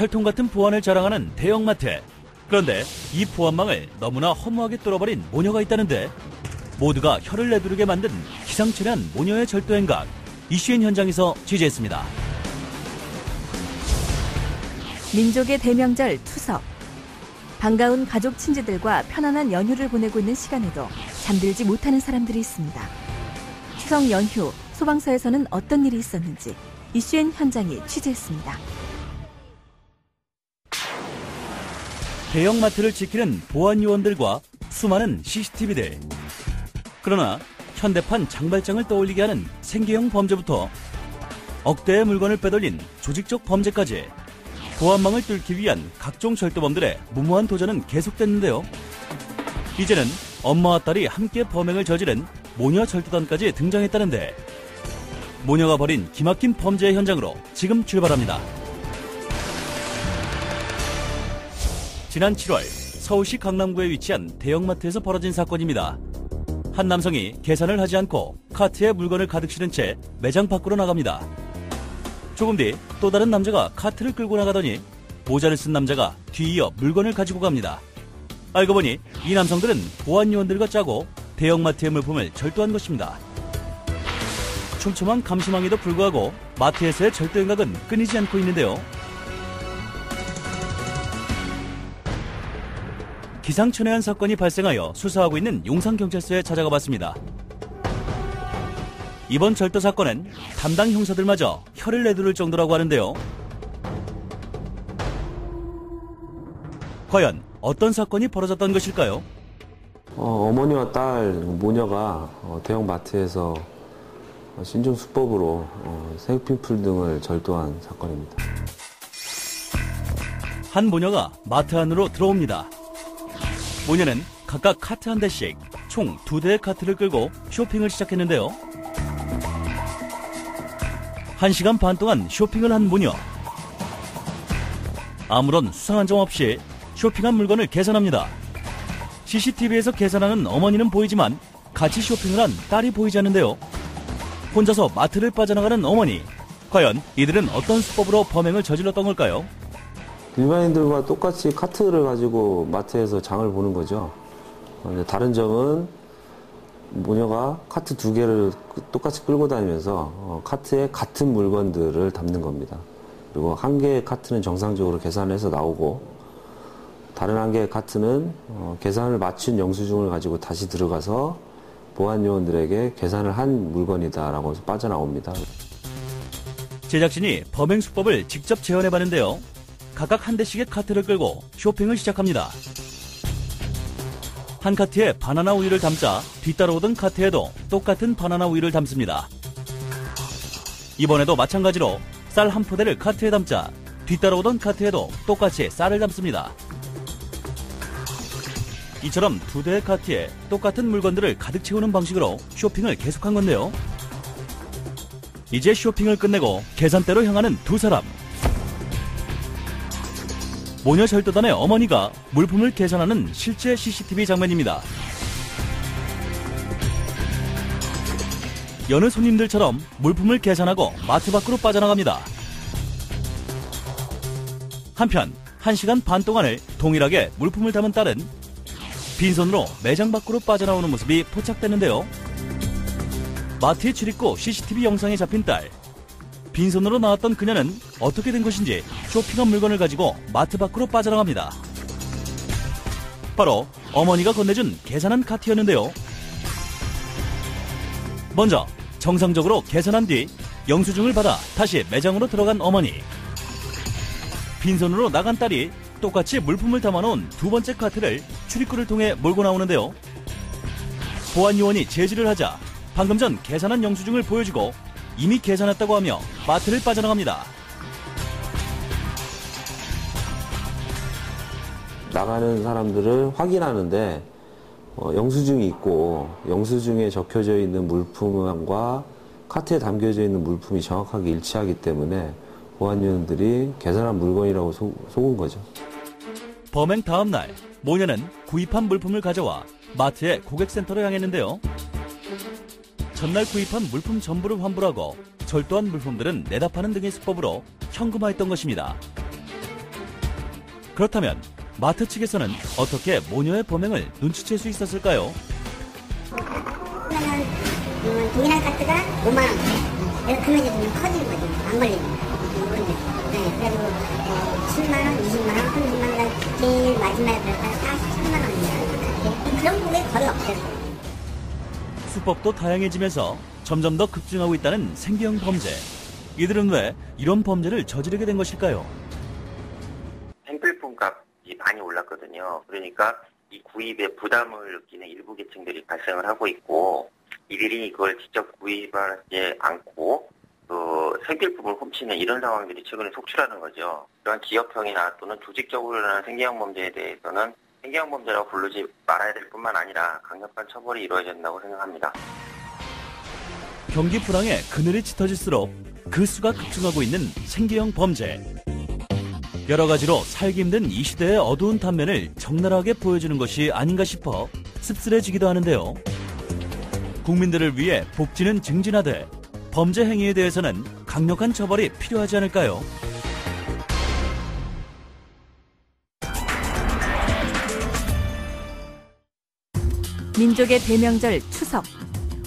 철통 같은 보안을 자랑하는 대형마트. 그런데 이 보안망을 너무나 허무하게 뚫어버린 모녀가 있다는데 모두가 혀를 내두르게 만든 기상천외한 모녀의 절도 행각. 이슈인 현장에서 취재했습니다. 민족의 대명절 추석. 반가운 가족 친지들과 편안한 연휴를 보내고 있는 시간에도 잠들지 못하는 사람들이 있습니다. 추석 연휴 소방서에서는 어떤 일이 있었는지 이슈엔 현장이 취재했습니다. 대형마트를 지키는 보안 요원들과 수많은 CCTV들. 그러나 현대판 장발장을 떠올리게 하는 생계형 범죄부터 억대의 물건을 빼돌린 조직적 범죄까지 보안망을 뚫기 위한 각종 절도범들의 무모한 도전은 계속됐는데요. 이제는 엄마와 딸이 함께 범행을 저지른 모녀 절도단까지 등장했다는데 모녀가 벌인 기막힌 범죄의 현장으로 지금 출발합니다. 지난 7월 서울시 강남구에 위치한 대형마트에서 벌어진 사건입니다. 한 남성이 계산을 하지 않고 카트에 물건을 가득 실은 채 매장 밖으로 나갑니다. 조금 뒤 또 다른 남자가 카트를 끌고 나가더니 모자를 쓴 남자가 뒤이어 물건을 가지고 갑니다. 알고 보니 이 남성들은 보안 요원들과 짜고 대형마트의 물품을 절도한 것입니다. 촘촘한 감시망에도 불구하고 마트에서의 절도 행각은 끊이지 않고 있는데요. 기상천외한 사건이 발생하여 수사하고 있는 용산경찰서에 찾아가 봤습니다. 이번 절도 사건은 담당 형사들마저 혀를 내두를 정도라고 하는데요. 과연 어떤 사건이 벌어졌던 것일까요? 어, 머니와 딸 모녀가 어, 대형 마트에서 어, 신종 수법으로 어, 생필품 등을 절도한 사건입니다. 한 모녀가 마트 안으로 들어옵니다. 모녀는 각각 카트 한 대씩 총 두 대의 카트를 끌고 쇼핑을 시작했는데요. 한 시간 반 동안 쇼핑을 한 모녀. 아무런 수상한 점 없이 쇼핑한 물건을 계산합니다. CCTV에서 계산하는 어머니는 보이지만 같이 쇼핑을 한 딸이 보이지 않는데요. 혼자서 마트를 빠져나가는 어머니. 과연 이들은 어떤 수법으로 범행을 저질렀던 걸까요? 일반인들과 똑같이 카트를 가지고 마트에서 장을 보는 거죠. 어, 다른 점은 모녀가 카트 두 개를 끄- 똑같이 끌고 다니면서 어, 카트에 같은 물건들을 담는 겁니다. 그리고 한 개의 카트는 정상적으로 계산해서 나오고 다른 한 개의 카트는 어, 계산을 마친 영수증을 가지고 다시 들어가서 보안 요원들에게 계산을 한 물건이다라고 해서 빠져나옵니다. 제작진이 범행 수법을 직접 재현해 봤는데요. 각각 한 대씩의 카트를 끌고 쇼핑을 시작합니다. 한 카트에 바나나 우유를 담자 뒤따라오던 카트에도 똑같은 바나나 우유를 담습니다. 이번에도 마찬가지로 쌀 한 포대를 카트에 담자 뒤따라오던 카트에도 똑같이 쌀을 담습니다. 이처럼 두 대의 카트에 똑같은 물건들을 가득 채우는 방식으로 쇼핑을 계속한 건데요. 이제 쇼핑을 끝내고 계산대로 향하는 두 사람. 모녀 절도단의 어머니가 물품을 계산하는 실제 CCTV 장면입니다. 여느 손님들처럼 물품을 계산하고 마트 밖으로 빠져나갑니다. 한편, 1시간 반 동안을 동일하게 물품을 담은 딸은 빈손으로 매장 밖으로 빠져나오는 모습이 포착됐는데요. 마트에 출입구 CCTV 영상에 잡힌 딸. 빈손으로 나왔던 그녀는 어떻게 된 것인지 쇼핑한 물건을 가지고 마트 밖으로 빠져나갑니다. 바로 어머니가 건네준 계산한 카트였는데요. 먼저 정상적으로 계산한 뒤 영수증을 받아 다시 매장으로 들어간 어머니. 빈손으로 나간 딸이 똑같이 물품을 담아놓은 두 번째 카트를 출입구를 통해 몰고 나오는데요. 보안 요원이 제지를 하자 방금 전 계산한 영수증을 보여주고 이미 계산했다고 하며 마트를 빠져나갑니다. 나가는 사람들을 확인하는데 어, 영수증이 있고 영수증에 적혀져 있는 물품과 카트에 담겨져 있는 물품이 정확하게 일치하기 때문에 보안요원들이 계산한 물건이라고 속, 속은 거죠. 범행 다음 날 모녀는 구입한 물품을 가져와 마트의 고객센터로 향했는데요. 전날 구입한 물품 전부를 환불하고 절도한 물품들은 내다 파는 등의 수법으로 현금화했던 것입니다. 그렇다면 마트 측에서는 어떻게 모녀의 범행을 눈치챌 수 있었을까요? 그러면 음, 동일한 카트가 5만 원. 그래서 금액이 좀 커지는 거죠. 안 걸리는 거. 그런데, 네, 그래도 어, 10만 원, 20만 원, 30만 원, 제일 마지막에 그랬다가 43만 원입니다. 그런 부분이 거의 없어요. 수법도 다양해지면서 점점 더 급증하고 있다는 생계형 범죄. 이들은 왜 이런 범죄를 저지르게 된 것일까요? 생필품 값이 많이 올랐거든요. 그러니까 이 구입에 부담을 느끼는 일부 계층들이 발생을 하고 있고 이들이 이걸 직접 구입하지 않고 그 생필품을 훔치는 이런 상황들이 최근에 속출하는 거죠. 이러한 기업형이나 또는 조직적으로 일어나는 생계형 범죄에 대해서는 생계형 범죄라고 부르지 말아야 될 뿐만 아니라 강력한 처벌이 이루어져야 된다고 생각합니다. 경기 불황에 그늘이 짙어질수록 그 수가 급증하고 있는 생계형 범죄. 여러 가지로 살기 힘든 이 시대의 어두운 단면을 적나라하게 보여주는 것이 아닌가 싶어 씁쓸해지기도 하는데요. 국민들을 위해 복지는 증진하되 범죄 행위에 대해서는 강력한 처벌이 필요하지 않을까요? 민족의 대명절 추석.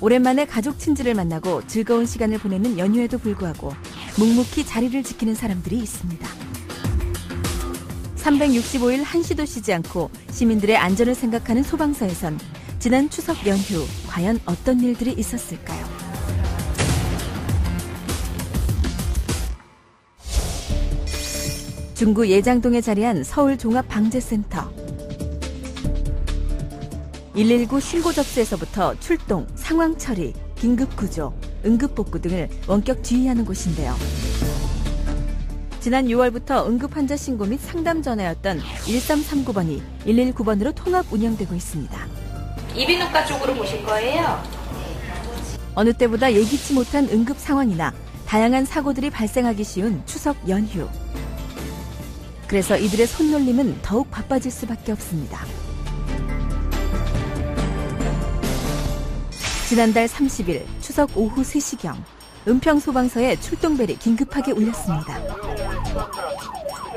오랜만에 가족 친지를 만나고 즐거운 시간을 보내는 연휴에도 불구하고 묵묵히 자리를 지키는 사람들이 있습니다. 365일 한시도 쉬지 않고 시민들의 안전을 생각하는 소방서에선 지난 추석 연휴 과연 어떤 일들이 있었을까요? 중구 예장동에 자리한 서울 종합 방재센터. 119 신고 접수에서부터 출동, 상황 처리, 긴급 구조, 응급 복구 등을 원격 지휘하는 곳인데요. 지난 6월부터 응급 환자 신고 및 상담 전화였던 1339번이 119번으로 통합 운영되고 있습니다. 이비인후과 쪽으로 보실 거예요? 어느 때보다 예기치 못한 응급 상황이나 다양한 사고들이 발생하기 쉬운 추석 연휴. 그래서 이들의 손놀림은 더욱 바빠질 수밖에 없습니다. 지난달 30일 추석 오후 3시경 은평 소방서에 출동벨이 긴급하게 울렸습니다.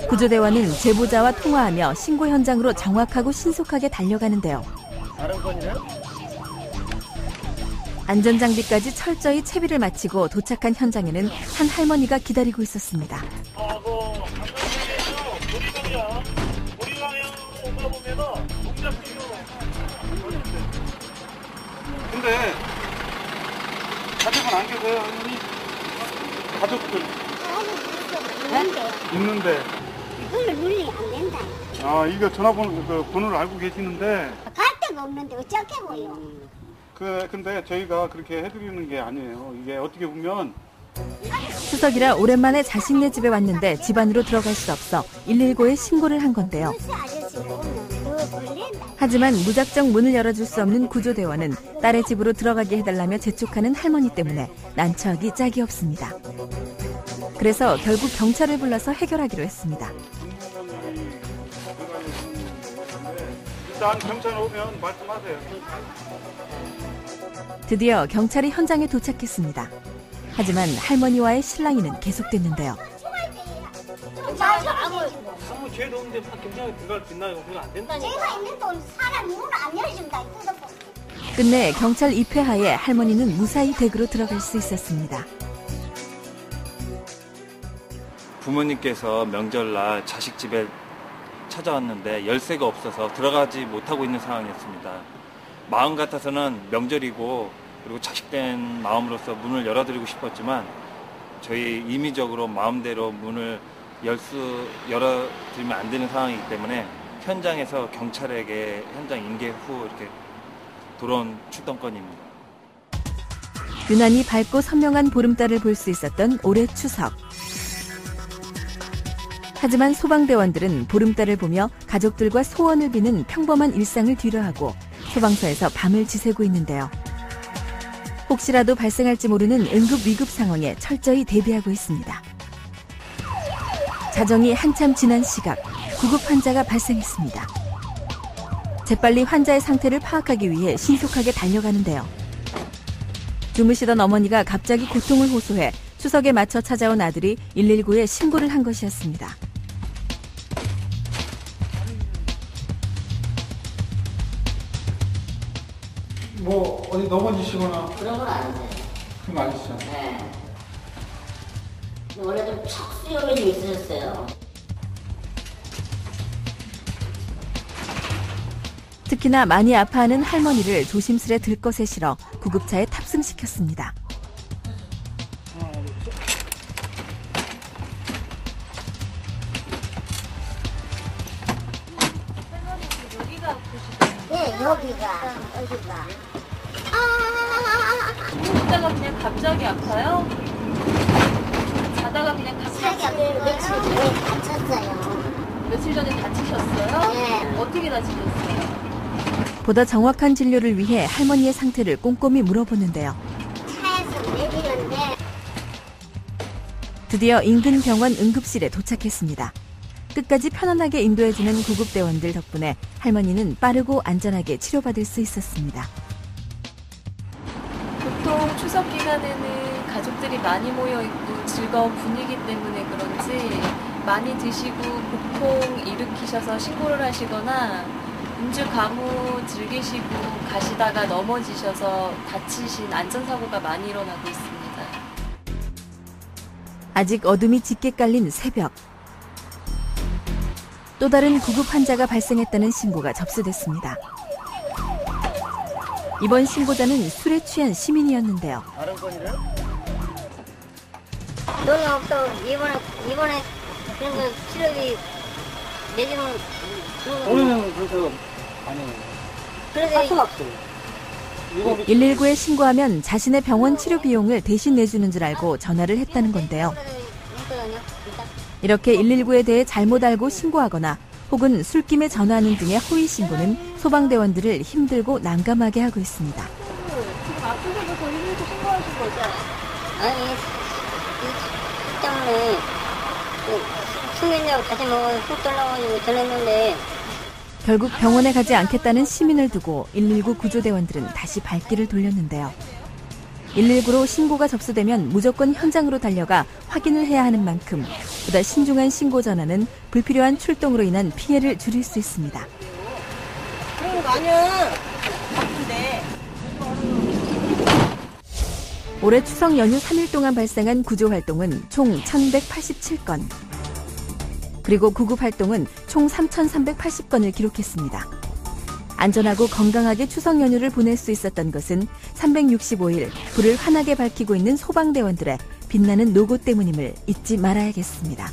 구조대원은 제보자와 통화하며 신고 현장으로 정확하고 신속하게 달려가는데요. 안전장비까지 철저히 채비를 마치고 도착한 현장에는 한 할머니가 기다리고 있었습니다. 근데 가족은 안 계세요, 할머니? 가족들 있는데 이걸 누르면 안 된다. 아 이거 전화번호 그 번호를 알고 계시는데 갈 데가 없는데 어떻게 보여? 그 근데 저희가 그렇게 해드리는 게 아니에요. 이게 어떻게 보면 추석이라 오랜만에 자신네 집에 왔는데 집 안으로 들어갈 수 없어 119에 신고를 한 건데요. 걸린다. 하지만 무작정 문을 열어줄 수 없는 구조대원은 딸의 집으로 들어가게 해달라며 재촉하는 할머니 때문에 난처하기 짝이 없습니다. 그래서 결국 경찰을 불러서 해결하기로 했습니다. 일단 경찰 오면 말씀하세요. 드디어 경찰이 현장에 도착했습니다. 하지만 할머니와의 실랑이는 계속됐는데요. 없는데 경찰에 들어갈 수 있나요? 그건 안 된다. 제가 있는 돈 사람 문을 안 열어준다. 뜯어보. 끝내 경찰 입회하에 할머니는 무사히 댁으로 들어갈 수 있었습니다. 부모님께서 명절날 자식 집에 찾아왔는데 열쇠가 없어서 들어가지 못하고 있는 상황이었습니다. 마음 같아서는 명절이고 그리고 자식된 마음으로서 문을 열어드리고 싶었지만 저희 임의적으로 마음대로 문을 열수 열어드리면 안 되는 상황이기 때문에 현장에서 경찰에게 현장 인계 후 이렇게 돌아온 출동건입니다. 유난히 밝고 선명한 보름달을 볼 수 있었던 올해 추석. 하지만 소방대원들은 보름달을 보며 가족들과 소원을 비는 평범한 일상을 뒤로하고 소방서에서 밤을 지새고 있는데요. 혹시라도 발생할지 모르는 응급 위급 상황에 철저히 대비하고 있습니다. 자정이 한참 지난 시각 구급 환자가 발생했습니다. 재빨리 환자의 상태를 파악하기 위해 신속하게 달려가는데요. 주무시던 어머니가 갑자기 고통을 호소해 추석에 맞춰 찾아온 아들이 119에 신고를 한 것이었습니다. 뭐 어디 넘어지시거나 그런 건 아닌데. 그럼 아시죠? 네. 원래 좀 척수염이 좀 있으셨어요. 특히나 많이 아파하는 할머니를 조심스레 들것에 실어 구급차에 탑승시켰습니다. 예, 여기가, 여기가. 주무시다가 그냥 갑자기 아파요? 자다가 그냥 사격을 며칠 전에 다쳤어요. 며칠 전에 다치셨어요? 네. 어떻게 다치셨어요? 보다 정확한 진료를 위해 할머니의 상태를 꼼꼼히 물어보는데요. 차에서 내리는데 드디어 인근 병원 응급실에 도착했습니다. 끝까지 편안하게 인도해주는 구급대원들 덕분에 할머니는 빠르고 안전하게 치료받을 수 있었습니다. 보통 추석 기간에는 가족들이 많이 모여 있고 즐거운 분위기 때문에 그런지 많이 드시고 복통 일으키셔서 신고를 하시거나 음주 가무 즐기시고 가시다가 넘어지셔서 다치신 안전사고가 많이 일어나고 있습니다. 아직 어둠이 짙게 깔린 새벽. 또 다른 구급 환자가 발생했다는 신고가 접수됐습니다. 이번 신고자는 술에 취한 시민이었는데요. 돈이 없어. 이번에, 이번에 그런 거 치료비 내주면 거. 오늘은 그래서 아니 그래서 없어요. 이거 119에 신고하면 자신의 병원 치료 비용을 대신 내주는 줄 알고 전화를 했다는 건데요. 일단. 이렇게 119에 대해 잘못 알고 신고하거나 혹은 술김에 전화하는 등의 허위 신고는 소방대원들을 힘들고 난감하게 하고 있습니다. 지금 아프셔서 저119 신고하신 거죠? 아니, 이 때문에 그 수면제하고 다시 먹어서 속 떨려가지고 전했는데 결국 병원에 가지 않겠다는 시민을 두고 119 구조대원들은 다시 발길을 돌렸는데요. 119로 신고가 접수되면 무조건 현장으로 달려가 확인을 해야 하는 만큼 보다 신중한 신고 전화는 불필요한 출동으로 인한 피해를 줄일 수 있습니다. 그런 거 아니야. 올해 추석 연휴 3일 동안 발생한 구조 활동은 총 1,187건. 그리고 구급 활동은 총 3,380건을 기록했습니다. 안전하고 건강하게 추석 연휴를 보낼 수 있었던 것은 365일 불을 환하게 밝히고 있는 소방대원들의 빛나는 노고 때문임을 잊지 말아야겠습니다.